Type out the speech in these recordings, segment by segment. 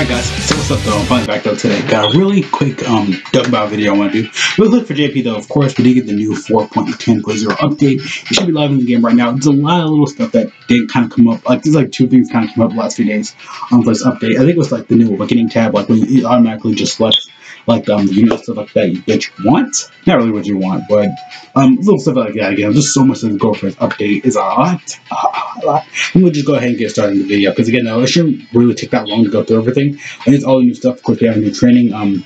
Alright guys, so what's up though? I'm finally back though today. Got a really quick um video I want to do. Real quick for JP though, of course, we did get the new 4.10.0 update. It should be live in the game right now. There's a lot of little stuff that didn't kind of come up. Like there's like two things kind of came up the last few days um, this update. I think it was like the new awakening tab, like when you automatically just select like um you know stuff like that that you want. Not really what you want, but um little stuff like that again. Just so much go for this update is a lot. A. I'm gonna just go ahead and get started in the video because again, no, it shouldn't really take that long to go through everything. And it's all the new stuff. Of course, we have a new training. Um,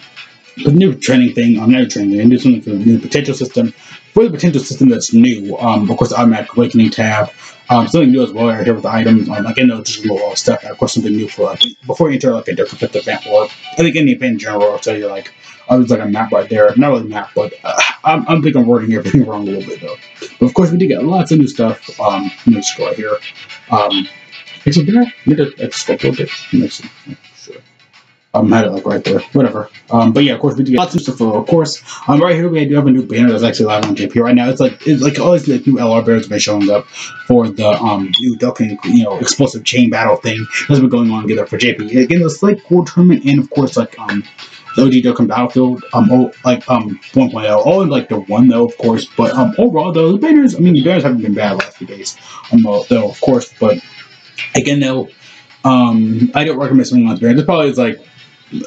the new training thing. I'm um, not a training. Thing, do something for the new potential system. For the potential system that's new, um, of course, automatic awakening tab. Um, something new as well right here with the items. Um, I know just a little stuff. Of course, something new for like before you enter like a different event or I think any event in general. I'll tell you like Oh, there's like a map right there. Not really a map, but uh, I'm, I'm thinking I'm wording everything wrong a little bit though. But of course, we did get lots of new stuff. Um, let me just right here. Um, is it there? Need to sculpt a little bit. Um, had it like right there. Whatever. Um, but yeah, of course, we do lots of stuff. Of course, um, right here we do have a new banner that's actually live on JP right now. It's like it's like all these like new LR banners have been showing up for the um new Dokkan, you know, explosive chain battle thing that's been going on together for JP. Again, it's like cool tournament and of course like um the OG Dokkan Battlefield, um, oh, like um 1.0, all in like the one though, of course. But um, overall though, the banners, I mean, the banners haven't been bad last few days, um, though, of course. But again, though, um, I don't recommend swinging on banners. It probably is like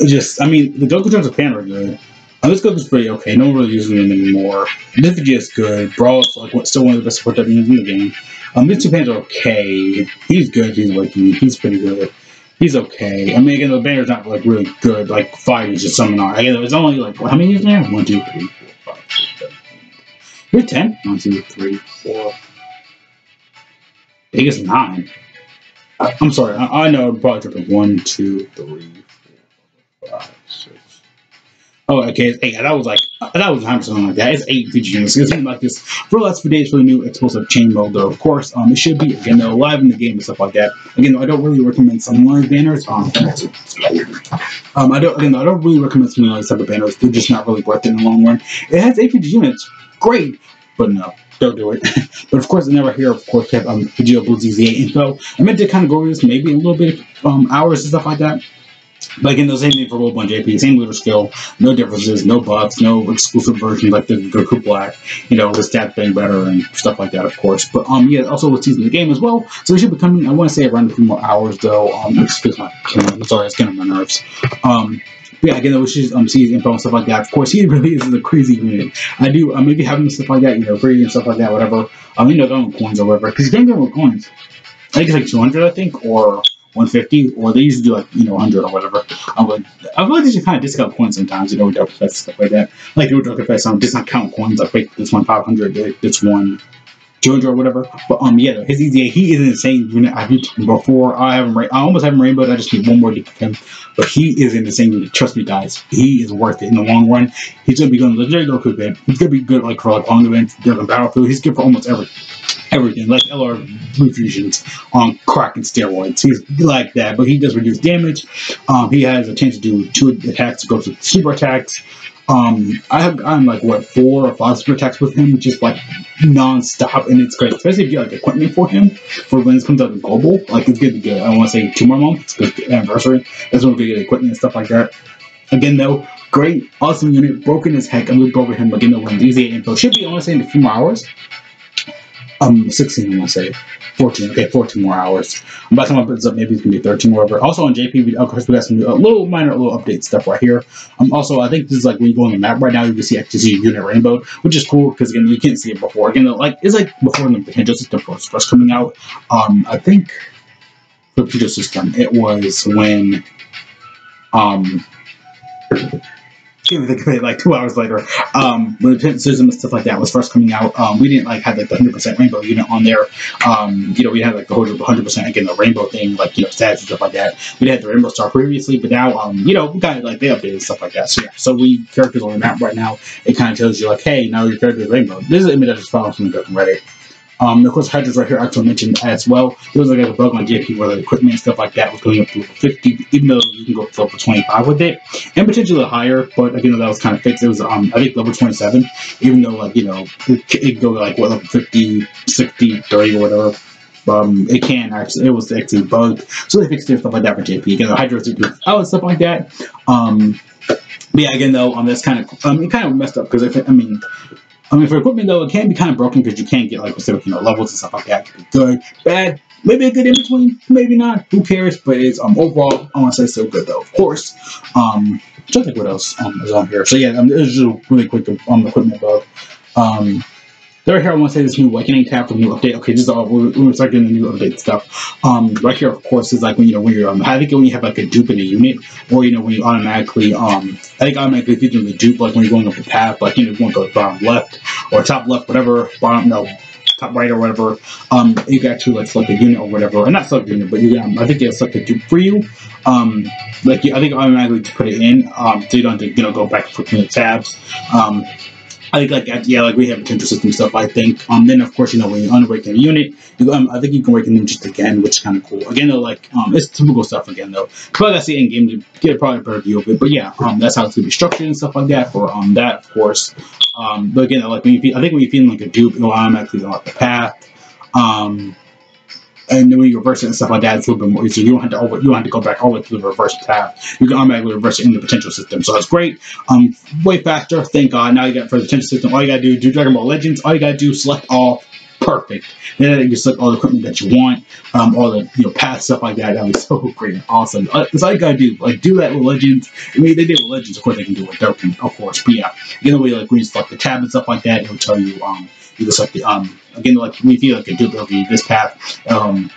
just, I mean, the Goku Jones fan are good. Um, this Goku's pretty okay. No one really uses him anymore. Nifty is good. Brawl is like still one of the best support W's in the game. Um, these two fans are okay. He's good. He's working. He's pretty good he's okay. I mean, again, the banner's not like really good. Like five is just summoning. Again, it's only like how many is there? One, two, three, four, five, six, seven, eight. You're ten. Four. Biggest nine. I, am sorry. I, I know. I'm probably tripping. One, two, three, five, six. Oh, okay, it's eight. That was like that was something like that. It's eight feature units. It's something like this for last few days for the new explosive chain mode. Though, of course, um, it should be again they're live in the game and stuff like that. Again, though, I don't really recommend some large banners. Um, um, I don't again, though, I don't really recommend some these type of banners. They're just not really worth it in the long run. It has eight feature units, great, but no, don't do it. but of course, I never hear, of course, have um, Vegeta Blue EZA info. I meant to kind of go over this maybe a little bit um, hours and stuff like that. But again, the same thing for World 1 JP, same leader skill, no differences, no buffs, no exclusive versions like the Goku Black, you know, the stats being better and stuff like that, of course. But um, yeah, also with season the game as well. So it should be coming, I want to say around a few more hours though. Um, excuse not, I'm sorry, it's getting on my nerves. Um, yeah, again, I wish you um see his info and stuff like that. Of course, he really is a crazy unit. I do um, maybe having stuff like that, you know, free and stuff like that, whatever. Um, you know, going with coins or whatever, because don't go with coins. I think it's like 200, I think, or 150, or they usually do like, you know, 100 or whatever. I would, I they should kind of discount coins sometimes, you know, Dark Fest, stuff like that. Like, with Dark Fest, um, just not count coins, like, wait, this one 500, this one 200 or whatever. But, um, yeah, his EZA, he is an insane unit. I beat him before. I have him, I almost have him rainbowed. I just need one more to him. But he is in the same unit. Trust me, guys. He is worth it in the long run. He's to be going legendary Goku. He's to be good, like, for, like, long events, different battlefield. He's good for almost everything everything, like LR Blue Fusions on crack and steroids. He's like that, but he does reduce damage. Um, he has a chance to do two attacks, go to super attacks. Um, I have gotten like what four or five super attacks with him, just like non-stop, and it's great. Especially if you like equipment for him for when it comes out of global. Like it's good to get. I want to say two more months because anniversary. That's when we get equipment and stuff like that. Again, though, great, awesome unit, broken as heck. I'm gonna go over him again. The these eight info should be, say, in a few more hours. Um, 16, I want to say. 14, okay, 14 more hours. By the time I put this up, maybe it's going to be 13 or whatever. Also on JP, of course, we got some uh, little minor little update stuff right here. Um, also, I think this is like when you go on the map right now, you can see XTC Unit Rainbow, which is cool because, again, you can't see it before. Again, like, it's like before the potential system first coming out. Um, I think the potential system, it was when, um, can't think it like two hours later. Um, when the system and stuff like that was first coming out, um, we didn't like have like the 100% rainbow unit on there. Um, you know, we had like the 100% again the rainbow thing, like you know stats and stuff like that. We had the rainbow star previously, but now um, you know, we got like they updated and stuff like that. So yeah, so we characters on the map right now. It kind of tells you like, hey, now your character is rainbow. This is an image I just found from the Reddit. Um, of course, Hydra's right here, I mentioned as well. There was like a bug on JP where the equipment and stuff like that was going up to 50, even though you can go up to level 25 with it, and potentially higher. But again, that was kind of fixed. It was, um, I think, level 27, even though, like, you know, it, it could go like, what, level 50, 60, 30, or whatever. um, it can actually, it was actually bugged. So they fixed it, stuff like that for JP. Again, the Hydro out and stuff like that. Um, but yeah, again, though, um, that's kind of, um, it kind of messed up because, I mean, I mean, for equipment though, it can be kind of broken because you can't get like specific, you know, levels and stuff like that. Good, bad, maybe a good in between, maybe not. Who cares? But it's um overall, I want to say so good though. Of course. Um, to think what else um, is on here. So yeah, um, this is just a really quick um equipment bug. Um, right here, I want to say this new Awakening tab for new update. Okay, this is all we're, we're starting the new update stuff. Um, right here, of course, is like when you know when you're um, I think when you have like a dupe in a unit, or you know when you automatically um, I think automatically featuring the dupe like when you're going up the path, like you know want to go bottom left or top left, whatever, bottom no top right or whatever, um, you can actually like select a unit or whatever, or not select a unit, but you um, I think it'll select a dupe for you. Um, like you, I think automatically to put it in, um, so you don't have to you know go back and forth the tabs. Um, I think like yeah, like we have potential system stuff. I think. Um, then of course you know when you unawaken a unit, you, um, I think you can awaken them just again, which is kind of cool. Again though, like um, it's typical stuff again though. But I gotta see in game to get a probably a better view of it. But yeah, um, that's how it's gonna be structured and stuff like that for um that of course. Um, but again, like when you feel, I think when you're feeling like a dupe, it'll automatically unlock the path. Um, and then when you reverse it and stuff like that, it's a little bit more easy. You don't have to over, you don't have to go back all the way to the reverse tab. You can automatically reverse it in the potential system. So that's great. Um, way faster. Thank God. Now you got for the potential system. All you gotta do, do Dragon Ball Legends. All you gotta do, select all. Perfect. Then you select all the equipment that you want, um, all the you know path stuff like that. That'd be so great and awesome. Uh, that's all you gotta do. Like do that with Legends. I mean, they did with Legends. Of course, they can do it with Dokkan, of course. But yeah, you know, way like when you select the tab and stuff like that, it'll tell you um you can select the um again like you feel like a dupe, it'll this path um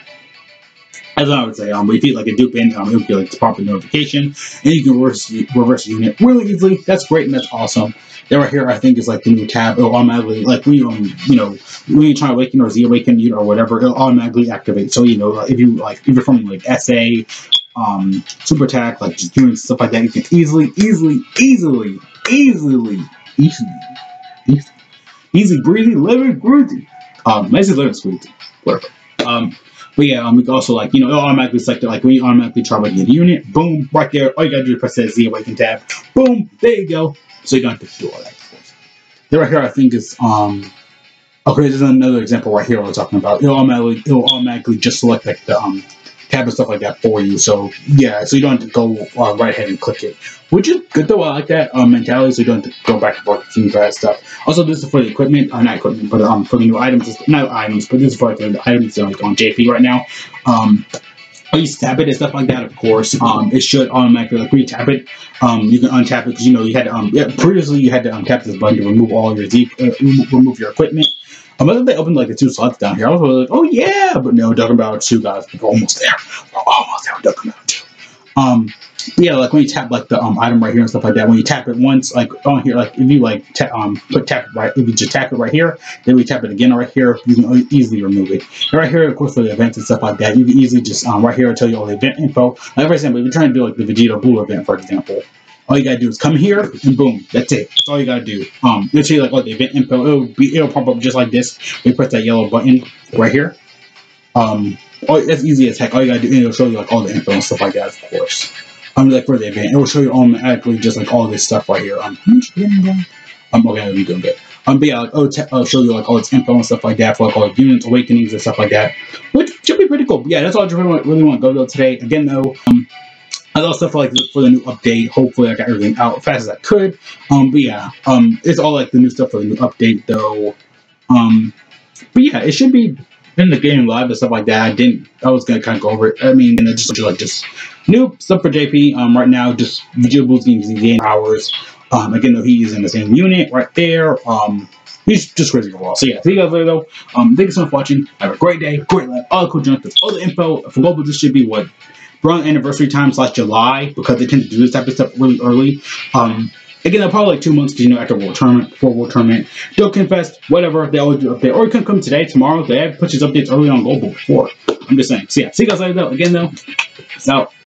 as I would say, um, if you like a dupe in, um, it would be like the proper notification, and you can reverse reverse the unit really easily. That's great and that's awesome. Then right here, I think is like the new tab. It'll automatically like when you um, you know when you try to awaken or Z awaken you or whatever, it'll automatically activate. So you know if you like if you're from like SA, um, super attack, like just doing stuff like that, you can easily, easily, easily, easily, easily, easy, easy breezy, living, groovy. Um, nice living, squeezy, whatever. Um. But yeah, um, we can also like, you know, it automatically select it, like when you automatically try get a unit, boom, right there. All you gotta do is press that Z awaken tab. Boom, there you go. So you don't have to do all that. Then right here, I think is um okay, there's another example right here was talking about. It'll automatically it'll automatically just select like the um tab and stuff like that for you. So yeah, so you don't have to go uh, right ahead and click it, which is good though. I like that um, mentality, so you don't have to go back and forth between that stuff. Also, this is for the equipment, uh, not equipment, but um, for the new items, not items, but this is for the items like on JP right now. Um, used to tap it and stuff like that, of course. Um, it should automatically, like, when you tap it, um, you can untap it because, you know, you had to, um, yeah, previously you had to untap this button to remove all your Z, uh, remove your equipment. I whether they opened like the two slots down here, I was like, oh yeah, but no, talking about two guys, we're almost there. We're almost there. Talking about two. Um, yeah, like when you tap like the um item right here and stuff like that. When you tap it once, like on here, like if you like tap um put tap it right, if you just tap it right here, then we tap it again right here, you can easily remove it. And right here, of course, for the events and stuff like that, you can easily just um right here I tell you all the event info. Like for example, if you're trying to do like the Vegeta Blue event, for example, all you gotta do is come here and boom, that's it. That's all you gotta do. Um, it'll tell you like what the event info. It'll be it'll pop up just like this. You press that yellow button right here. Um, oh, that's easy as heck. All you gotta do, and it'll show you like all the info and stuff like that, of course. Um, like for the event, it will show you automatically just like all this stuff right here. Um, um okay, I'm doing good. Um, but yeah, like, oh, I'll show you like all its info and stuff like that for like all the units, awakenings and stuff like that, which should be pretty cool. But yeah, that's all I really want, really want to go though today. Again, though, um, I got stuff like for the new update. Hopefully, I got everything out as fast as I could. Um, but yeah, um, it's all like the new stuff for the new update though. Um, but yeah, it should be in the game live and stuff like that. I didn't. I was gonna kind of go over it. I mean, just like just new stuff for JP. Um, right now, just Blues using game powers. Um, again, though he's in the same unit right there. Um, he's just crazy overall. So yeah, see you guys later though. Um, thank you so much for watching. Have a great day, great life, all the cool junk, all the info for global. This should be what around anniversary time slash July because they tend to do this type of stuff really early. Um, again, probably like two months because you know after World Tournament, before World Tournament, Dokkan Fest, whatever. They always do update, or it can come today, tomorrow. They have pushes updates early on global before. I'm just saying. So yeah, see you guys later though. Again though, peace out.